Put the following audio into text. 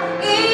I